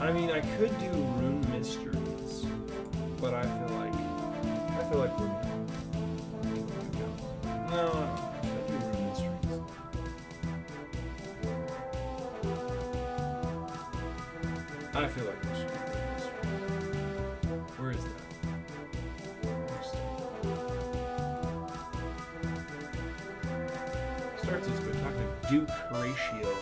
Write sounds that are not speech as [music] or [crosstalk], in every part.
I mean, I could do rune mysteries, but I feel like I feel like we're no. I do rune mysteries. I feel like we should do rune mysteries. Where is that? Starts this by talking Duke Horacio.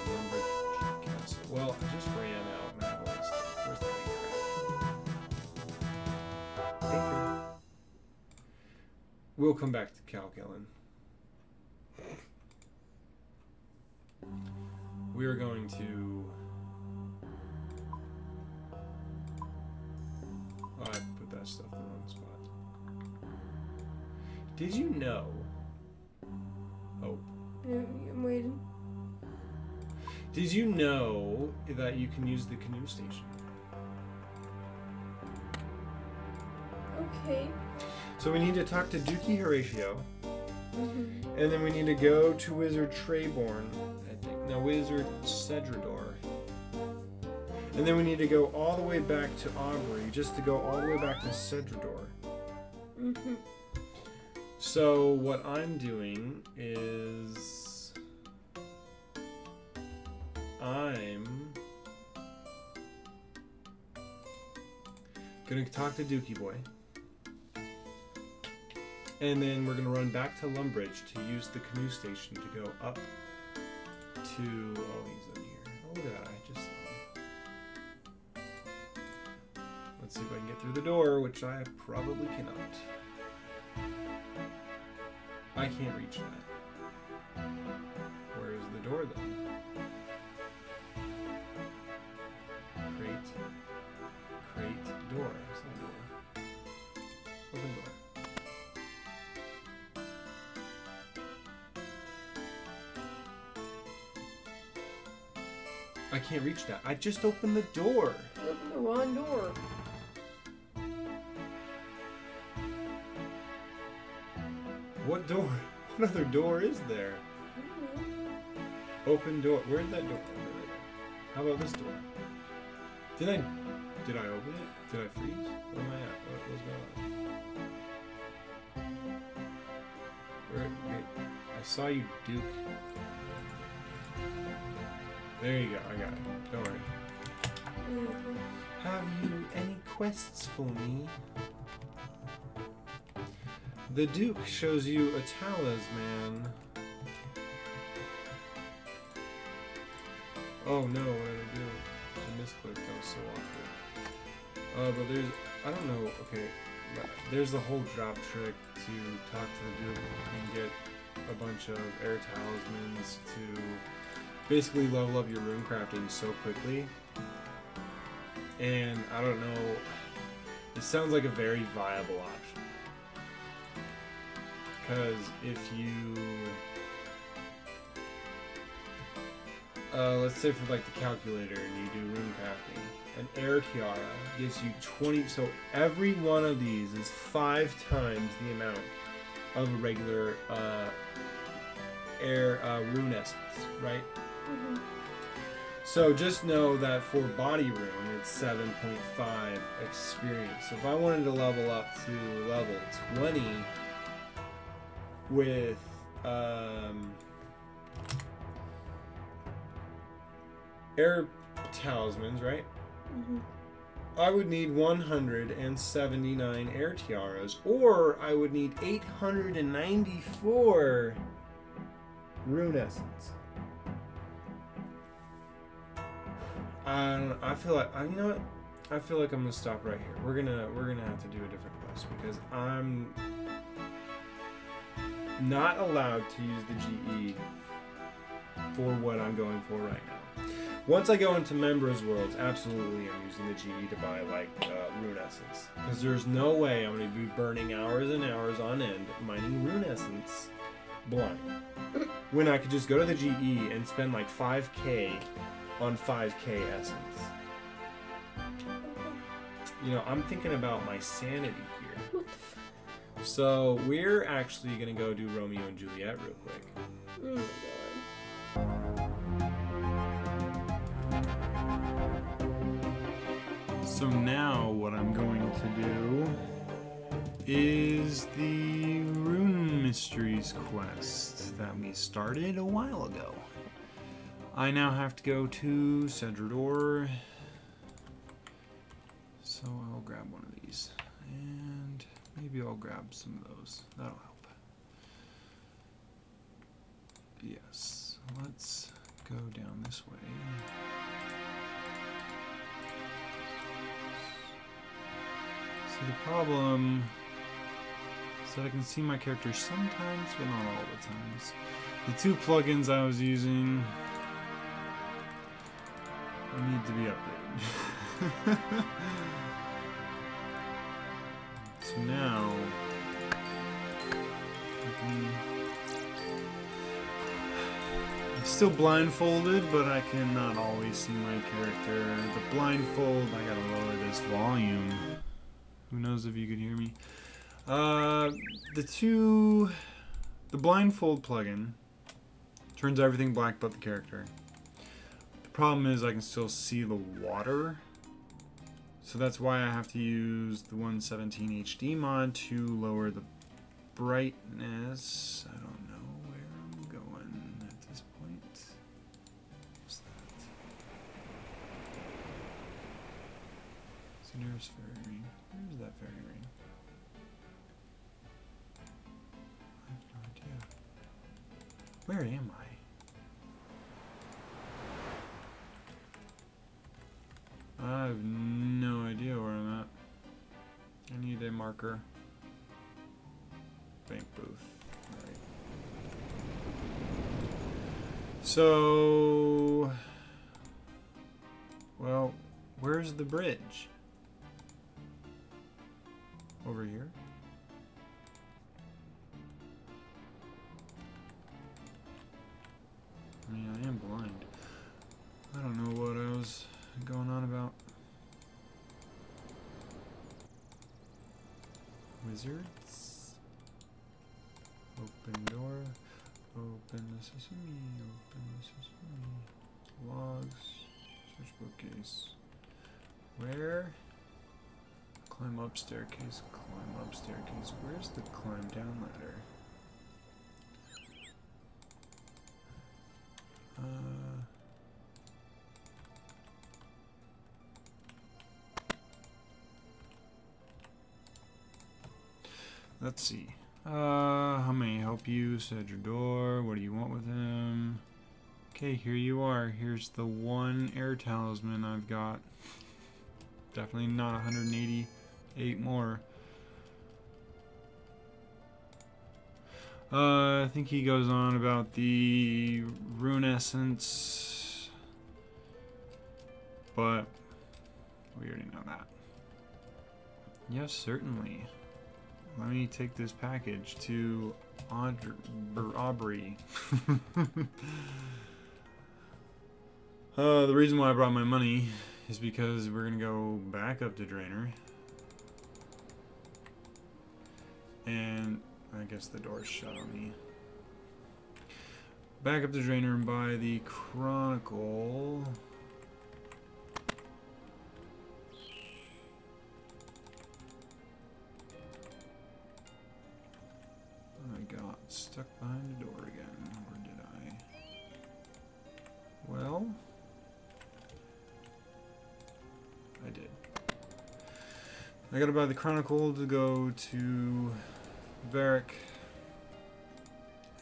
We'll come back to Calculin. We are going to. Oh, I put that stuff in the wrong spot. Did you know? Oh. I'm waiting. Did you know that you can use the canoe station? Okay. So we need to talk to Dookie Horacio, Mm-hmm. and then we need to go to Wizard Traiborn. I think. No, Wizard Sedridor. And then we need to go all the way back to Aubury, just to go all the way back to Sedridor. Mm-hmm. So what I'm doing is I'm gonna talk to Dookie Boy. And then we're gonna run back to Lumbridge to use the canoe station to go up to oh he's in here. Oh look I just. Let's see if I can get through the door, which I probably cannot. I can't reach that. Where is the door then? I can't reach that. I just opened the door. You opened the wrong door. What door? [laughs] What other door is there? I don't know. Open door. Where'd that door? There we go. How about this door? Did I? Did I open it? Did I freeze? Where am I at? What, what's going on? Where? Wait. I saw you, Duke. There you go. I got it. Don't worry. Have you any quests for me? The Duke shows you a talisman. Oh no, what did I do? I misclicked, that was so awkward. Uh, but there's, I don't know, okay, there's the whole drop trick to talk to the Duke and get a bunch of air talismans to basically level up your rune crafting so quickly and I don't know. It sounds like a very viable option. Because if you, uh, let's say for like the calculator, and you do rune crafting, an air tiara gives you 20. So every one of these is five times the amount of a regular uh, air uh, rune essence, right? Mhm. So just know that for body rune, it's 7.5 experience. So if I wanted to level up to level 20 with um, air talismans, right? Mhm. I would need 179 air tiaras, or I would need 894 rune essence. I I feel like I, you know what? I feel like I'm gonna stop right here. We're gonna we're gonna have to do a different quest because I'm not allowed to use the GE for what I'm going for right now. Once I go into members worlds, absolutely I'm using the GE to buy like uh, rune essence because there's no way I'm gonna be burning hours and hours on end mining rune essence blind when I could just go to the GE and spend like 5k on 5k essence. You know, I'm thinking about my sanity here. What the fuck? So we're actually gonna go do Romeo and Juliet real quick. Oh my god. So now what I'm going to do is the Rune Mysteries quest that we started a while ago. I now have to go to Sedridor. So I'll grab one of these. And maybe I'll grab some of those. That'll help. Yes. Let's go down this way. See, the problem is that I can see my character sometimes, but not all the times. The two plugins I was using need to be updated. [laughs] so now, I'm still blindfolded, but I cannot always see my character. The blindfold, I gotta lower this volume. Who knows if you could hear me? Uh, the two, the blindfold plugin turns everything black but the character. Problem is I can still see the water. So that's why I have to use the 117 HD mod to lower the brightness. I don't know where I'm going at this point. What's that? It's the nearest fairy ring. Where's that fairy ring? I have no idea. Where am I? I have no idea where I'm at. I need a marker. Bank booth. Right. So, well, where's the bridge? Over here? Open the sesame. Logs. Search bookcase. Where? Climb up staircase. Climb up staircase. Where's the climb down ladder? Uh. Let's see. Uh, how may I help you? Said your door. What do you want with him? Okay, here you are. Here's the one air talisman I've got. Definitely not 188 more. Uh, I think he goes on about the rune essence, but we already know that. Yes, certainly. Let me take this package to Audrey, Aubury. [laughs] uh, the reason why I brought my money is because we're gonna go back up to Draynor. And I guess the door's shut on me. Back up to Draynor and buy the Chronicle. Stuck behind the door again. Or did I? Well, I did. I gotta buy the Chronicle to go to Varrock.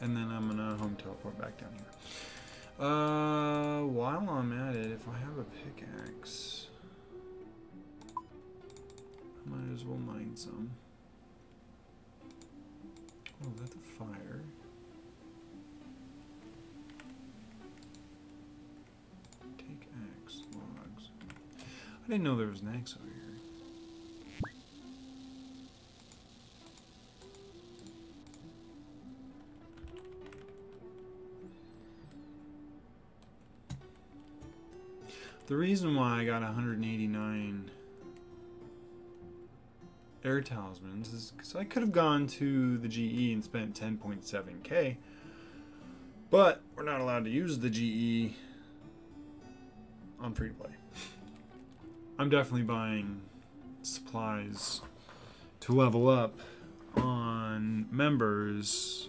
And then I'm gonna home teleport back down here. Uh, while I'm at it, if I have a pickaxe, I might as well mine some. Oh, that's a fire. Take axe, logs. I didn't know there was an axe over here. The reason why I got 189 air talismans is because I could have gone to the GE and spent 10.7k, but we're not allowed to use the GE on free to play. I'm definitely buying supplies to level up on members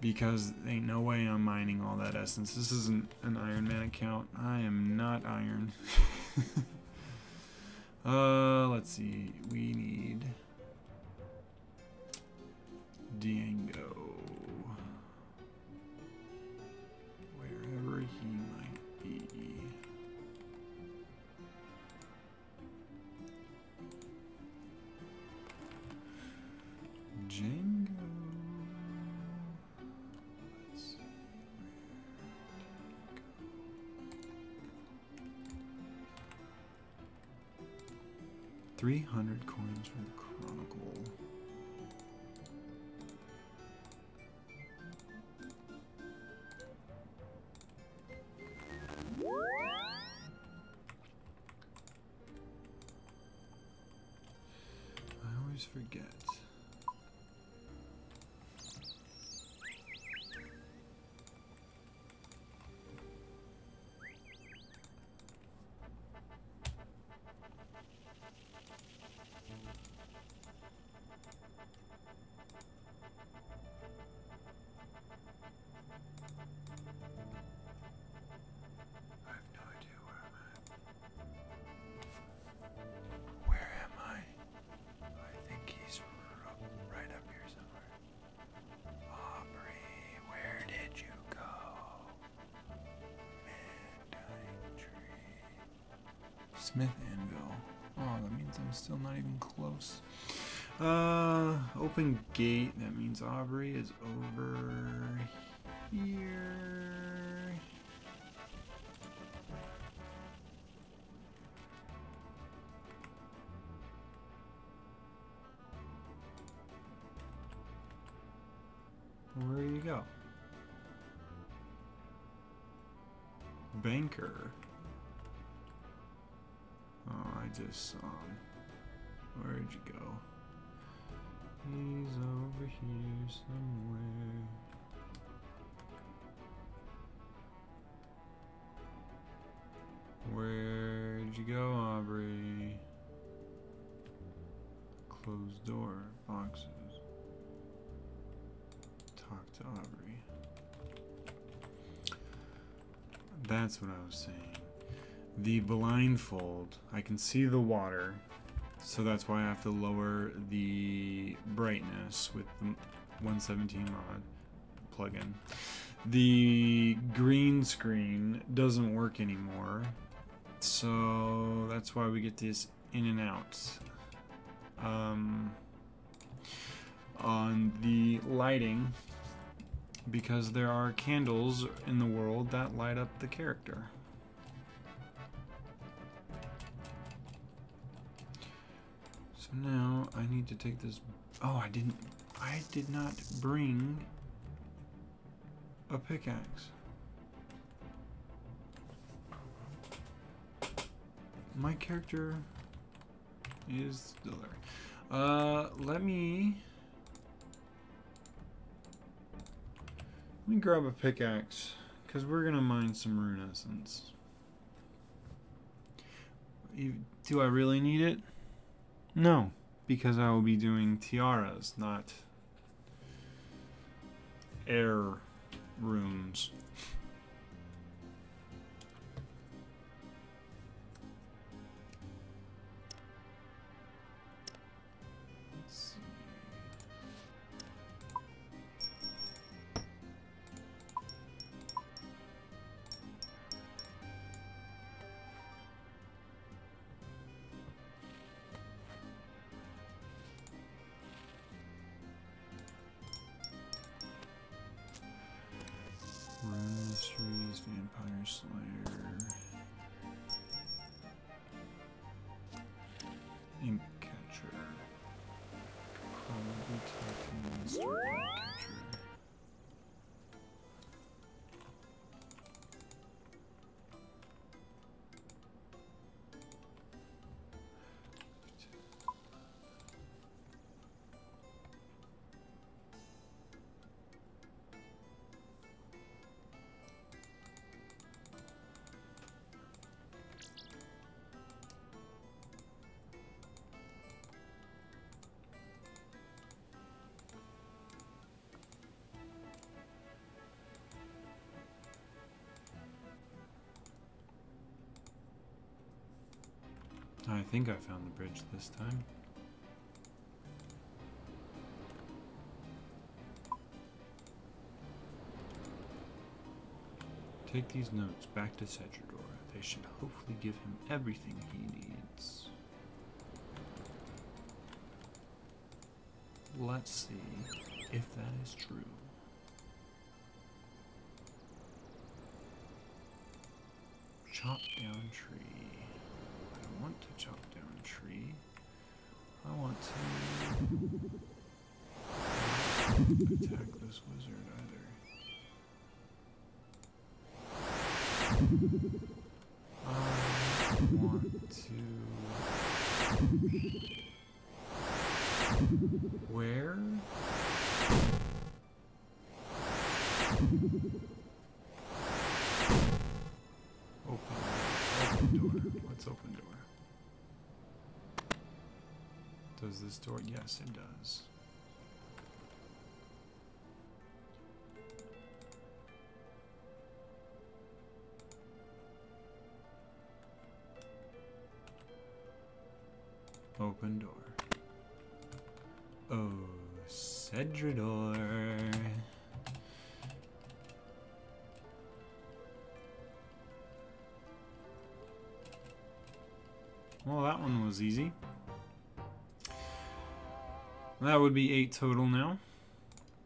because ain't no way I'm mining all that essence. This isn't an Iron Man account. I am not iron. [laughs] uh, let's see. We need Diango. Wherever he might be. Django. 300 coins for the Chronicle. I always forget. Smith Anvil. Oh, that means I'm still not even close. Uh, open gate. That means Aubury is over here. Where do you go? Banker. Oh, I just saw him. Where'd you go? He's over here somewhere. Where'd you go, Aubury? Closed door, boxes. Talk to Aubury. That's what I was saying. The blindfold. I can see the water, so that's why I have to lower the brightness with the 117 mod plugin. The green screen doesn't work anymore, so that's why we get this in and out. Um, on the lighting, because there are candles in the world that light up the character. Now I need to take this. Oh, I didn't. I did not bring a pickaxe. My character is still there. Uh, let me. Let me grab a pickaxe, because we're going to mine some rune essence. Do I really need it? No, because I will be doing tiaras, not air runes. Woo! I think I found the bridge this time. Take these notes back to Sedridor. They should hopefully give him everything he needs. Let's see if that is true. Chop down tree. I want to chop down a tree. I want to attack this wizard either. I want to. Where? Open, open door. Let's open door. Does this door? Yes, it does. Open door. Oh, Sedridor. Well, that one was easy. That would be eight total now.